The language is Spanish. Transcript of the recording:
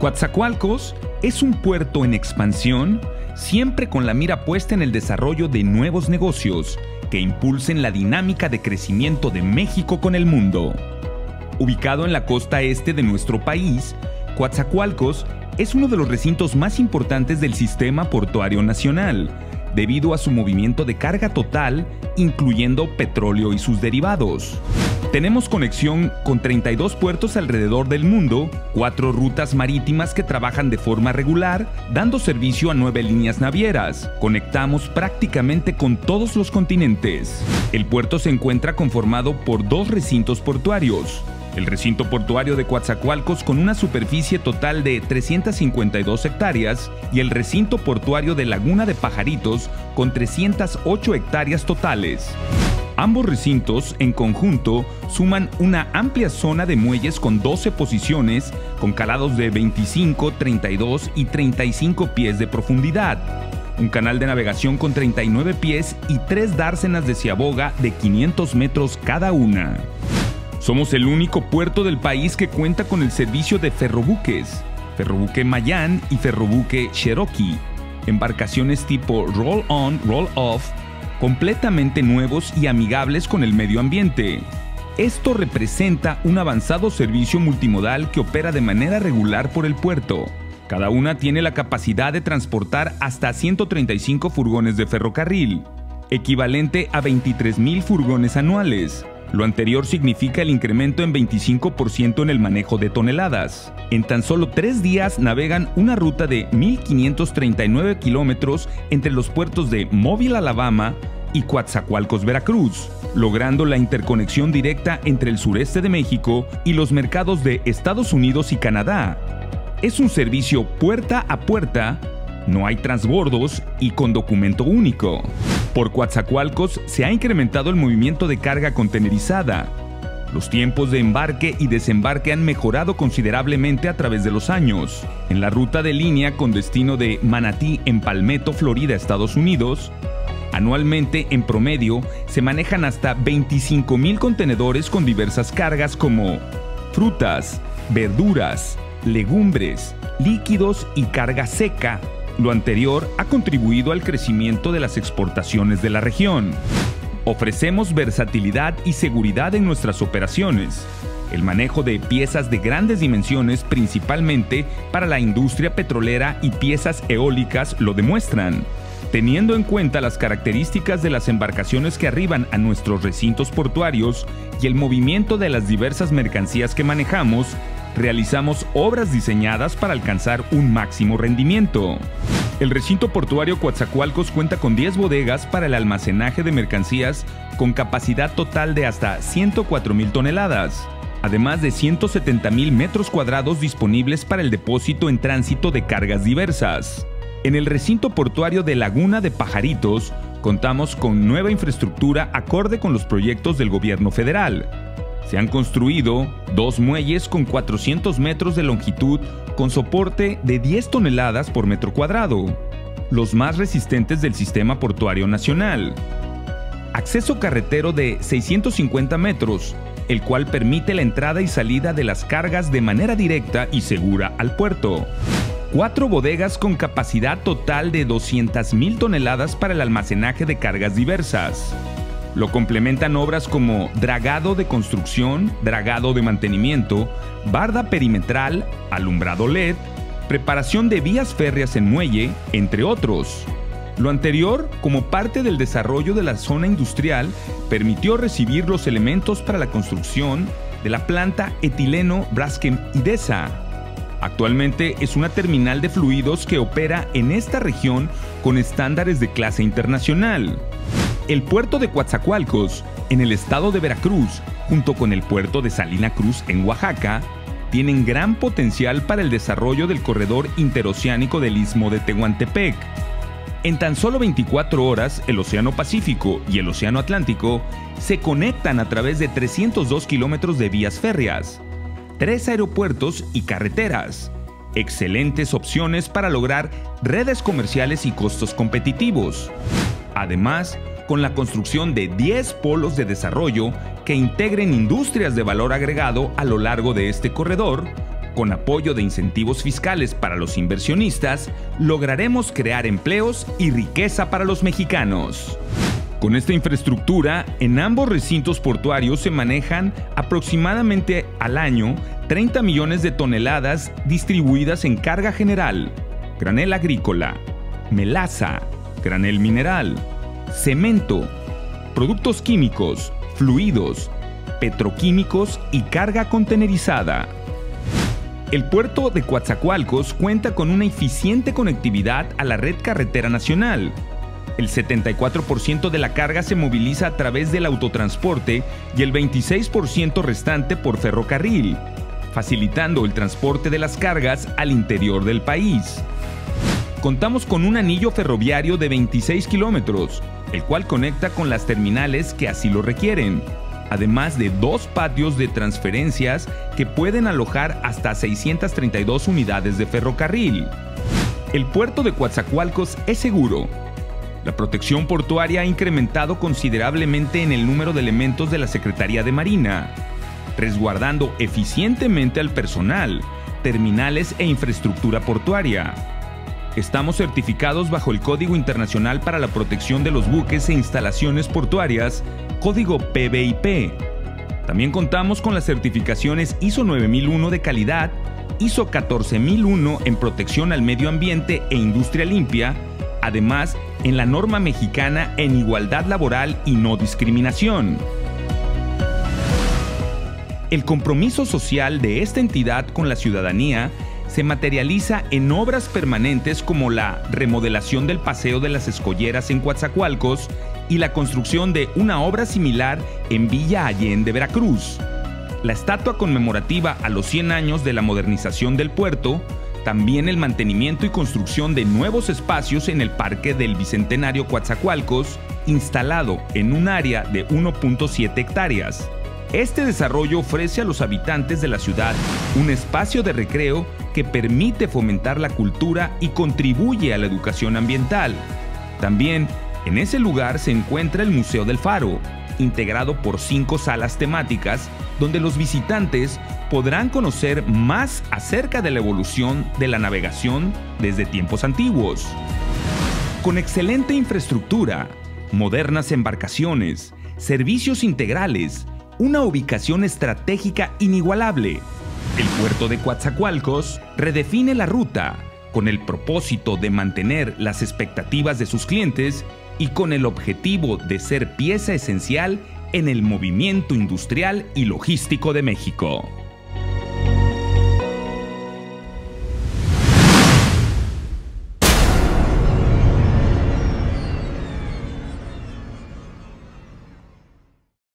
Coatzacoalcos es un puerto en expansión, siempre con la mira puesta en el desarrollo de nuevos negocios que impulsen la dinámica de crecimiento de México con el mundo. Ubicado en la costa este de nuestro país, Coatzacoalcos es uno de los recintos más importantes del sistema portuario nacional, debido a su movimiento de carga total, incluyendo petróleo y sus derivados. Tenemos conexión con 32 puertos alrededor del mundo, cuatro rutas marítimas que trabajan de forma regular, dando servicio a nueve líneas navieras. Conectamos prácticamente con todos los continentes. El puerto se encuentra conformado por dos recintos portuarios, el recinto portuario de Coatzacoalcos con una superficie total de 352 hectáreas y el recinto portuario de Laguna de Pajaritos con 308 hectáreas totales. Ambos recintos, en conjunto, suman una amplia zona de muelles con 12 posiciones, con calados de 25, 32 y 35 pies de profundidad, un canal de navegación con 39 pies y tres dársenas de ciaboga de 500 metros cada una. Somos el único puerto del país que cuenta con el servicio de ferrobuques, ferrobuque Mayan y ferrobuque Cherokee, embarcaciones tipo roll-on, roll-off completamente nuevos y amigables con el medio ambiente. Esto representa un avanzado servicio multimodal que opera de manera regular por el puerto. Cada una tiene la capacidad de transportar hasta 135 furgones de ferrocarril, equivalente a 23.000 furgones anuales. Lo anterior significa el incremento en 25% en el manejo de toneladas. En tan solo tres días navegan una ruta de 1.539 kilómetros entre los puertos de Mobile, Alabama y Coatzacoalcos, Veracruz, logrando la interconexión directa entre el sureste de México y los mercados de Estados Unidos y Canadá. Es un servicio puerta a puerta, no hay transbordos y con documento único. Por Coatzacoalcos se ha incrementado el movimiento de carga contenerizada. Los tiempos de embarque y desembarque han mejorado considerablemente a través de los años. En la ruta de línea con destino de Manatí en Palmetto, Florida, Estados Unidos, anualmente en promedio se manejan hasta 25.000 contenedores con diversas cargas como frutas, verduras, legumbres, líquidos y carga seca, lo anterior ha contribuido al crecimiento de las exportaciones de la región. Ofrecemos versatilidad y seguridad en nuestras operaciones. El manejo de piezas de grandes dimensiones, principalmente para la industria petrolera y piezas eólicas, lo demuestran. Teniendo en cuenta las características de las embarcaciones que arriban a nuestros recintos portuarios y el movimiento de las diversas mercancías que manejamos, realizamos obras diseñadas para alcanzar un máximo rendimiento. El recinto portuario Coatzacoalcos cuenta con 10 bodegas para el almacenaje de mercancías con capacidad total de hasta 104.000 toneladas, además de 170.000 metros cuadrados disponibles para el depósito en tránsito de cargas diversas. En el recinto portuario de Laguna de Pajaritos contamos con nueva infraestructura acorde con los proyectos del gobierno federal, se han construido dos muelles con 400 metros de longitud con soporte de 10 toneladas por metro cuadrado, los más resistentes del sistema portuario nacional. Acceso carretero de 650 metros, el cual permite la entrada y salida de las cargas de manera directa y segura al puerto. Cuatro bodegas con capacidad total de 200.000 toneladas para el almacenaje de cargas diversas. Lo complementan obras como dragado de construcción, dragado de mantenimiento, barda perimetral, alumbrado LED, preparación de vías férreas en muelle, entre otros. Lo anterior, como parte del desarrollo de la zona industrial, permitió recibir los elementos para la construcción de la planta etileno Braskem Idesa. Actualmente es una terminal de fluidos que opera en esta región con estándares de clase internacional. El puerto de Coatzacoalcos, en el estado de Veracruz, junto con el puerto de Salina Cruz en Oaxaca, tienen gran potencial para el desarrollo del corredor interoceánico del istmo de Tehuantepec. En tan solo 24 horas, el Océano Pacífico y el Océano Atlántico se conectan a través de 302 kilómetros de vías férreas, tres aeropuertos y carreteras. Excelentes opciones para lograr redes comerciales y costos competitivos. Además, con la construcción de 10 polos de desarrollo que integren industrias de valor agregado a lo largo de este corredor, Con apoyo de incentivos fiscales para los inversionistas, lograremos crear empleos y riqueza para los mexicanos. Con esta infraestructura, en ambos recintos portuarios se manejan aproximadamente al año 30 millones de toneladas distribuidas en carga general, granel agrícola, melaza, granel mineral, cemento, productos químicos, fluidos, petroquímicos y carga contenerizada. El puerto de Coatzacoalcos cuenta con una eficiente conectividad a la red carretera nacional, el 74% de la carga se moviliza a través del autotransporte y el 26% restante por ferrocarril, facilitando el transporte de las cargas al interior del país. Contamos con un anillo ferroviario de 26 kilómetros, el cual conecta con las terminales que así lo requieren, además de dos patios de transferencias que pueden alojar hasta 632 unidades de ferrocarril. El puerto de Coatzacoalcos es seguro, la protección portuaria ha incrementado considerablemente en el número de elementos de la Secretaría de Marina, resguardando eficientemente al personal, terminales e infraestructura portuaria. Estamos certificados bajo el Código Internacional para la Protección de los Buques e Instalaciones Portuarias, código PBIP. También contamos con las certificaciones ISO 9001 de calidad, ISO 14001 en protección al medio ambiente e industria limpia, además en la norma mexicana en igualdad laboral y no discriminación. El compromiso social de esta entidad con la ciudadanía se materializa en obras permanentes como la remodelación del Paseo de las Escolleras en Coatzacoalcos y la construcción de una obra similar en Villa Allende, Veracruz. La estatua conmemorativa a los 100 años de la modernización del puerto también el mantenimiento y construcción de nuevos espacios en el Parque del Bicentenario Coatzacoalcos, instalado en un área de 1.7 hectáreas. Este desarrollo ofrece a los habitantes de la ciudad un espacio de recreo que permite fomentar la cultura y contribuye a la educación ambiental. También en ese lugar se encuentra el Museo del Faro, integrado por cinco salas temáticas donde los visitantes podrán conocer más acerca de la evolución de la navegación desde tiempos antiguos. Con excelente infraestructura, modernas embarcaciones, servicios integrales, una ubicación estratégica inigualable, el puerto de Coatzacoalcos redefine la ruta con el propósito de mantener las expectativas de sus clientes y con el objetivo de ser pieza esencial en el movimiento industrial y logístico de México.